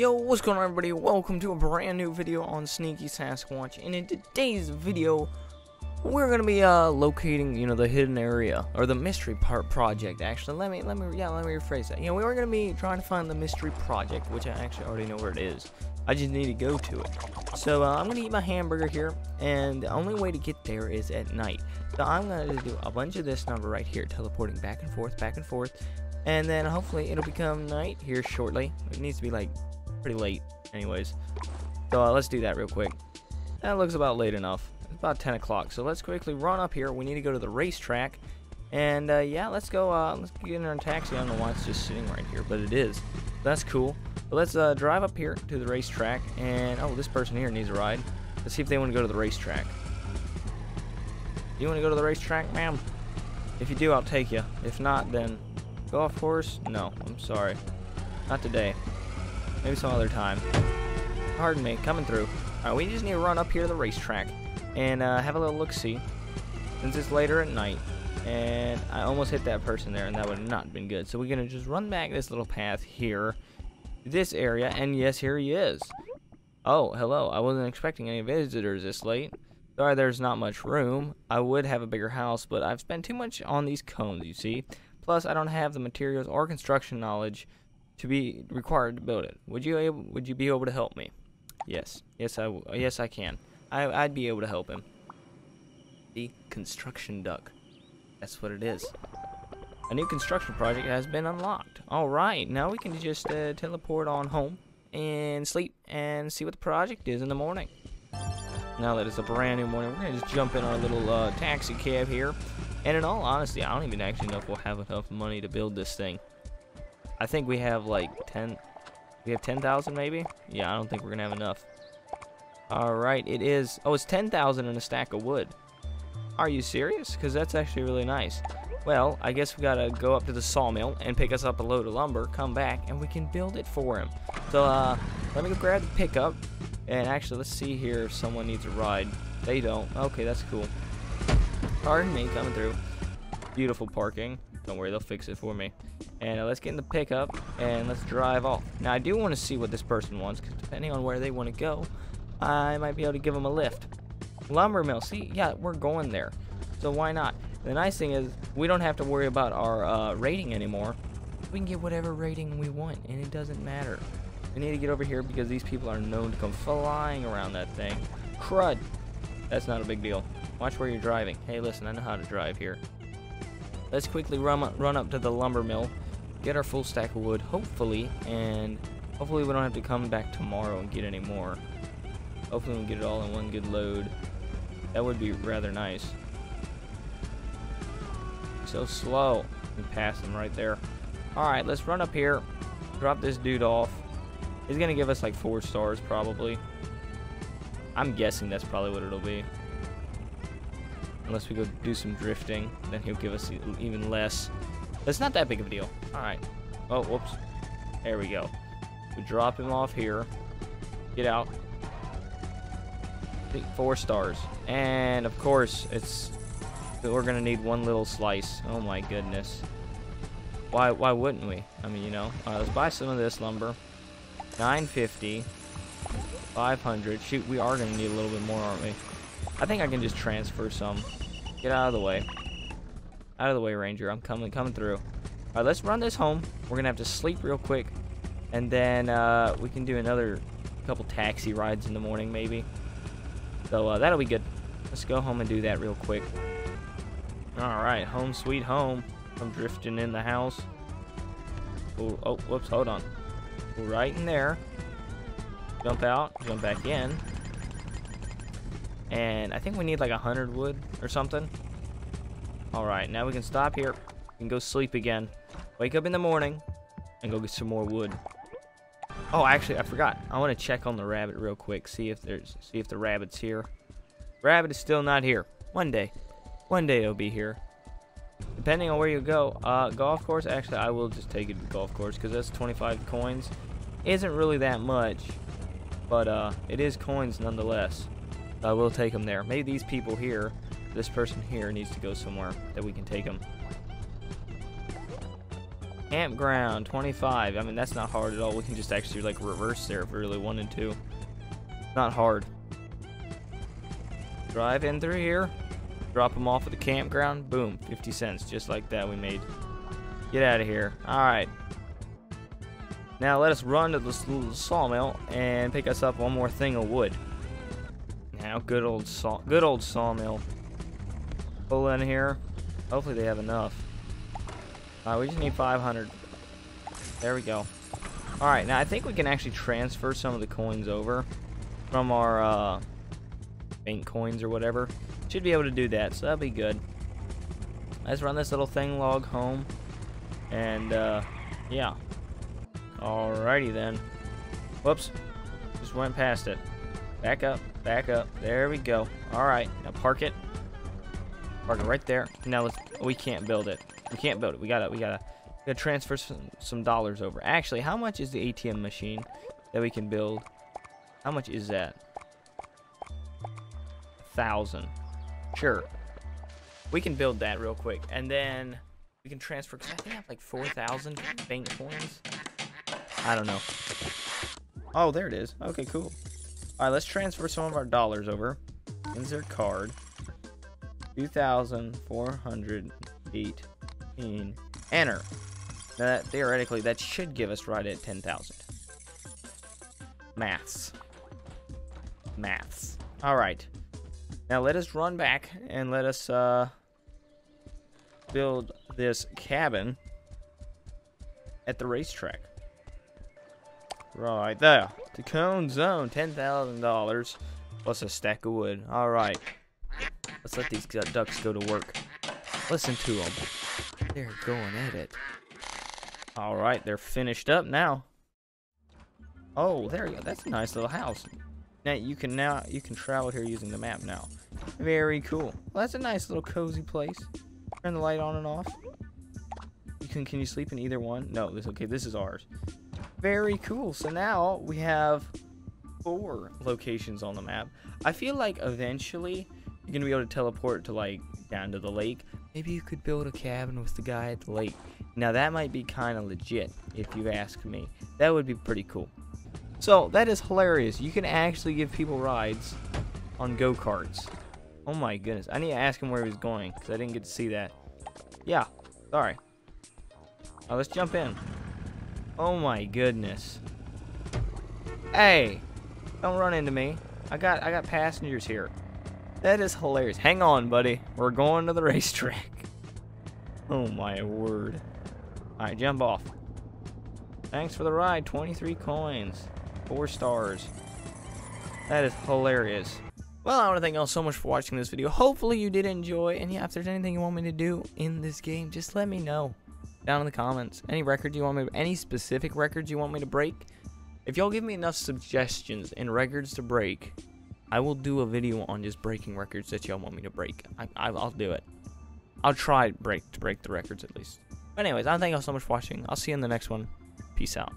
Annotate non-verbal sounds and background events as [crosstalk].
Yo, what's going on everybody? Welcome to a brand new video on Sneaky Sasquatch. And in today's video, we're to be uh, locating, you know, the hidden area, or the mystery part project, actually. Let me, let me, yeah, let me rephrase that. You know, we are going to be trying to find the mystery project, which I actually already know where it is. I just need to go to it. So uh, I'm to eat my hamburger here, and the only way to get there is at night. So I'm to do a bunch of this number right here, teleporting back and forth, back and forth. And then hopefully it'll become night here shortly. It needs to be like pretty late anyways. So uh, let's do that real quick. That looks about late enough. It's about 10 o'clock. So let's quickly run up here. We need to go to the racetrack. And uh, yeah, let's go. Uh, let's get in our taxi. I don't know why it's just sitting right here, but it is. That's cool. But let's uh, drive up here to the racetrack. And oh, this person here needs a ride. Let's see if they want to go to the racetrack. You want to go to the racetrack, ma'am? If you do, I'll take you. If not, then golf course? No, I'm sorry. Not today. Maybe some other time. Pardon me, coming through. Alright, we just need to run up here to the racetrack and uh, have a little look-see. Since it's later at night, and I almost hit that person there, and that would have not been good. So we're going to just run back this little path here, this area, and yes, here he is. Oh, hello. I wasn't expecting any visitors this late. Sorry, there's not much room. I would have a bigger house, but I've spent too much on these cones, you see. Plus, I don't have the materials or construction knowledge to be required to build it. Would you able, would you be able to help me? Yes. Yes, I yes I can. I I'd be able to help him. The construction duck. That's what it is. A new construction project has been unlocked. All right, now we can just uh, teleport on home and sleep and see what the project is in the morning. Now that it's a brand new morning, we're gonna just jump in our little uh, taxi cab here. And in all honesty, I don't even actually know if we'll have enough money to build this thing. I think we have like 10, we have 10,000 maybe? Yeah, I don't think we're gonna have enough. Alright, it is, oh, it's 10,000 in a stack of wood. Are you serious? Because that's actually really nice. Well, I guess we gotta go up to the sawmill and pick us up a load of lumber, come back, and we can build it for him. So, uh, let me go grab the pickup. And actually, let's see here if someone needs a ride. They don't. Okay, that's cool. Pardon me, coming through. Beautiful parking. Don't worry, they'll fix it for me. And uh, let's get in the pickup and let's drive off. Now, I do want to see what this person wants because depending on where they want to go, I might be able to give them a lift. Lumber mill. See, yeah, we're going there. So why not? The nice thing is we don't have to worry about our uh, rating anymore. We can get whatever rating we want, and it doesn't matter. We need to get over here because these people are known to come flying around that thing. Crud. That's not a big deal. Watch where you're driving. Hey, listen, I know how to drive here. Let's quickly run up, run up to the lumber mill, get our full stack of wood, hopefully, and hopefully we don't have to come back tomorrow and get any more. Hopefully we can get it all in one good load. That would be rather nice. So slow. We pass him right there. Alright, let's run up here, drop this dude off. He's going to give us like four stars probably. I'm guessing that's probably what it'll be. Unless we go do some drifting, then he'll give us even less. It's not that big of a deal. Alright. Oh, whoops. There we go. We drop him off here. Get out. Four stars. And, of course, it's... We're going to need one little slice. Oh, my goodness. Why why wouldn't we? I mean, you know. let's buy some of this lumber. 950. 500. Shoot, we are going to need a little bit more, aren't we? I think I can just transfer some. Get out of the way. Out of the way, Ranger. I'm coming coming through. Alright, let's run this home. We're going to have to sleep real quick. And then uh, we can do another couple taxi rides in the morning, maybe. So uh, that'll be good. Let's go home and do that real quick. Alright, home sweet home. I'm drifting in the house. Ooh, oh, whoops, hold on. Right in there. Jump out, jump back in. And I think we need like a hundred wood or something. Alright, now we can stop here and go sleep again. Wake up in the morning and go get some more wood. Oh, actually, I forgot. I want to check on the rabbit real quick. See if there's, see if the rabbit's here. Rabbit is still not here. One day, one day it'll be here. Depending on where you go, uh, golf course. Actually, I will just take it to golf course because that's 25 coins. Isn't really that much, but uh, it is coins nonetheless. I will take them there. Maybe these people here, this person here needs to go somewhere that we can take them. Campground, 25. I mean, that's not hard at all. We can just actually, like, reverse there if we really wanted to. Not hard. Drive in through here. Drop them off at the campground. Boom. 50 cents. Just like that we made. Get out of here. Alright. Now let us run to the sawmill and pick us up one more thing of wood. Now, good old saw, good old sawmill. Pull in here. Hopefully they have enough. We just need 500. There we go. Alright, now I think we can actually transfer some of the coins over from our uh, bank coins or whatever. Should be able to do that, so that'll be good. Let's run this little thing log home. And, uh, yeah. Alrighty then. Whoops. Just went past it. Back up, back up. There we go. Alright, now park it. Park it right there. Now let's, we can't build it. We can't build it. We gotta, we gotta, we gotta transfer some, some dollars over. Actually, how much is the ATM machine that we can build? How much is that? A Thousand. Sure. We can build that real quick. And then we can transfer, because I think I have like 4,000 bank coins. I don't know. Oh, there it is. Okay, cool. All right, let's transfer some of our dollars over. Insert card. 2,418. Enter. That theoretically that should give us right at 10,000. Maths. Maths. All right. Now let us run back and let us uh, build this cabin at the racetrack. Right there. The cone Zone, $10,000 plus a stack of wood. All right. Let's let these ducks go to work. Listen to them. They're going at it. All right, they're finished up now. Oh, there you go. That's a nice little house. Now you can now you can travel here using the map now. Very cool. Well, that's a nice little cozy place. Turn the light on and off. You can can you sleep in either one? No, this okay. This is ours. Very cool. So now we have four locations on the map. I feel like eventually you're gonna be able to teleport to like down to the lake. Maybe you could build a cabin with the guy at the lake. Now that might be kind of legit, if you ask me. That would be pretty cool. So that is hilarious. You can actually give people rides on go-karts. Oh my goodness. I need to ask him where he was going because I didn't get to see that. Yeah. Sorry. Now let's jump in. Oh my goodness. Hey. Don't run into me. I got I got passengers here. That is hilarious. Hang on, buddy. We're going to the [laughs] racetrack. Oh my word. Alright, jump off. Thanks for the ride. 23 coins. Four stars. That is hilarious. Well, I want to thank y'all so much for watching this video. Hopefully you did enjoy. And yeah, if there's anything you want me to do in this game, just let me know down in the comments. Any record you want me to, any specific records you want me to break? If y'all give me enough suggestions and records to break, I will do a video on just breaking records that y'all want me to break. I, will do it. I'll try break to break the records at least. But anyways, I thank y'all so much for watching. I'll see you in the next one. Peace out.